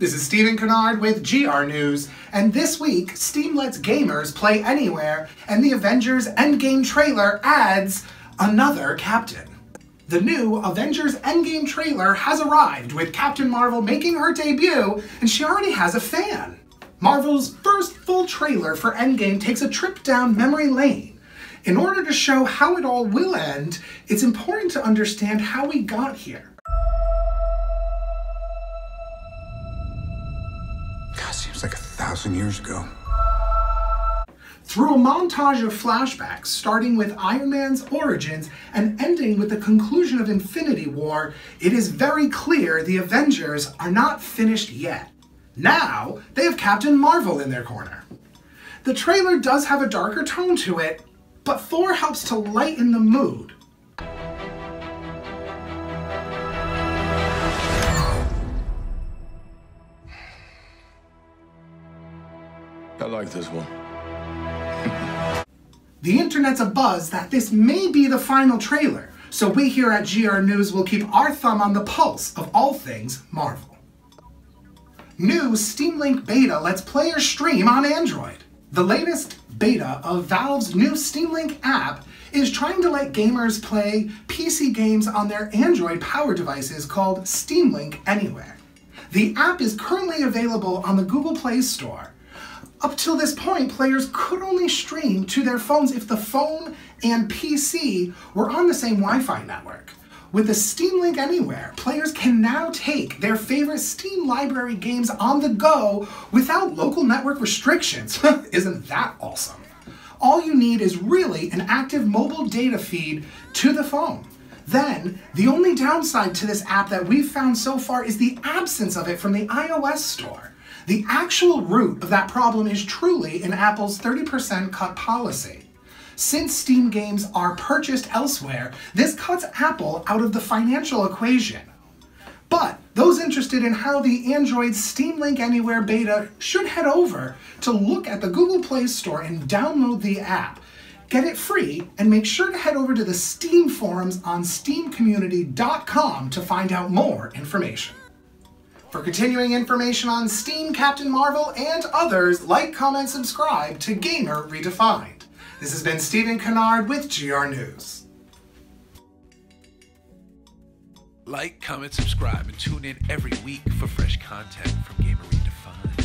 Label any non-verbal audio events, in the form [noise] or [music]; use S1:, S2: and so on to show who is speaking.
S1: This is Stephen Kennard with GR News, and this week, Steam lets gamers play anywhere, and the Avengers Endgame trailer adds another captain. The new Avengers Endgame trailer has arrived, with Captain Marvel making her debut, and she already has a fan. Marvel's first full trailer for Endgame takes a trip down memory lane. In order to show how it all will end, it's important to understand how we got here.
S2: Like a thousand years ago.
S1: Through a montage of flashbacks, starting with Iron Man's origins and ending with the conclusion of Infinity War, it is very clear the Avengers are not finished yet. Now, they have Captain Marvel in their corner. The trailer does have a darker tone to it, but Thor helps to lighten the mood.
S2: I like this one. [laughs]
S1: The internet's abuzz that this may be the final trailer, so we here at GR News will keep our thumb on the pulse of all things Marvel. New Steam Link Beta lets players stream on Android. The latest beta of Valve's new Steam Link app is trying to let gamers play PC games on their Android power devices called Steam Link Anywhere. The app is currently available on the Google Play Store, up till this point, players could only stream to their phones if the phone and PC were on the same Wi Fi network. With the Steam Link Anywhere, players can now take their favorite Steam library games on the go without local network restrictions. [laughs] Isn't that awesome? All you need is really an active mobile data feed to the phone. Then, the only downside to this app that we've found so far is the absence of it from the iOS store. The actual root of that problem is truly in Apple's 30% cut policy. Since Steam games are purchased elsewhere, this cuts Apple out of the financial equation. But those interested in how the Android Steam Link Anywhere beta should head over to look at the Google Play Store and download the app. Get it free and make sure to head over to the Steam forums on steamcommunity.com to find out more information. For continuing information on Steam, Captain Marvel, and others, like, comment, subscribe to Gamer Redefined. This has been Stephen Kennard with GR News.
S3: Like, comment, subscribe, and tune in every week for fresh content from Gamer Redefined.